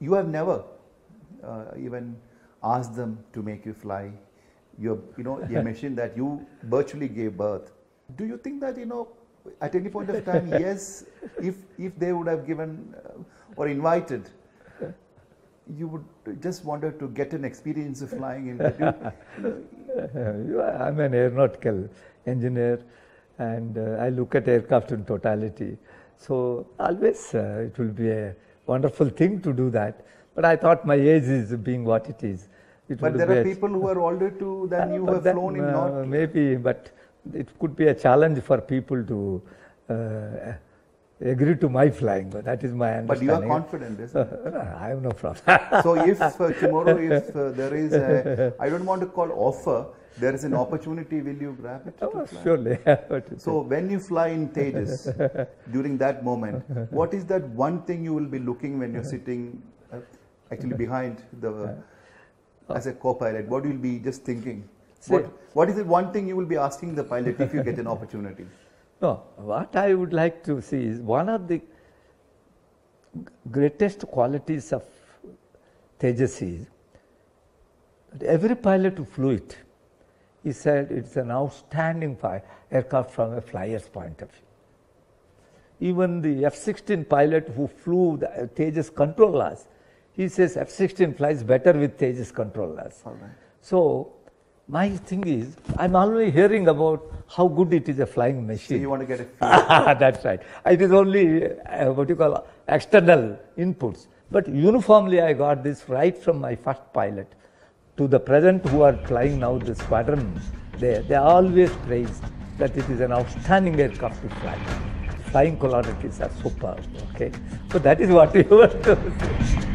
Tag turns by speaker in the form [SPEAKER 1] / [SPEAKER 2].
[SPEAKER 1] you have never uh, even asked them to make you fly. You're, you know, a machine that you virtually gave birth. Do you think that, you know, at any point of time, yes, if, if they would have given uh, or invited, you would just wanted to get an experience of flying in You
[SPEAKER 2] I'm an aeronautical engineer and uh, I look at aircraft in totality. So always uh, it will be a wonderful thing to do that. But I thought my age is being what it is. It
[SPEAKER 1] But there are people who are older too than you have flown in
[SPEAKER 2] uh,
[SPEAKER 1] not.
[SPEAKER 2] Maybe, but it could be a challenge for people to uh, agree to my flying. But that is my answer.
[SPEAKER 1] But you are confident, isn't it?
[SPEAKER 2] I have no problem.
[SPEAKER 1] so if uh, tomorrow, if uh, there is a, I don't want to call offer, there is an opportunity, will you grab it?
[SPEAKER 2] Oh, surely.
[SPEAKER 1] So when you fly in Tejas, during that moment, what is that one thing you will be looking when you're sitting uh, actually behind the, as a co-pilot? What will you be just thinking? What, what is it one thing you will be asking the pilot if you get an opportunity?
[SPEAKER 2] No, what I would like to see is one of the greatest qualities of Tejas is that every pilot who flew it, he said it's an outstanding aircraft from a flyer's point of view. Even the F-16 pilot who flew the uh, Tejas controllers, he says F-16 flies better with Tejas controllers.
[SPEAKER 1] Right.
[SPEAKER 2] So my thing is, I'm always hearing about how good it is a flying machine.
[SPEAKER 1] So you want to get a.
[SPEAKER 2] That's right. It is only uh, what you call external inputs. But uniformly, I got this right from my first pilot to the present who are flying now the squadron there. They always praise that it is an outstanding aircraft to fly. Flying qualities are superb. Okay, so that is what you want to say.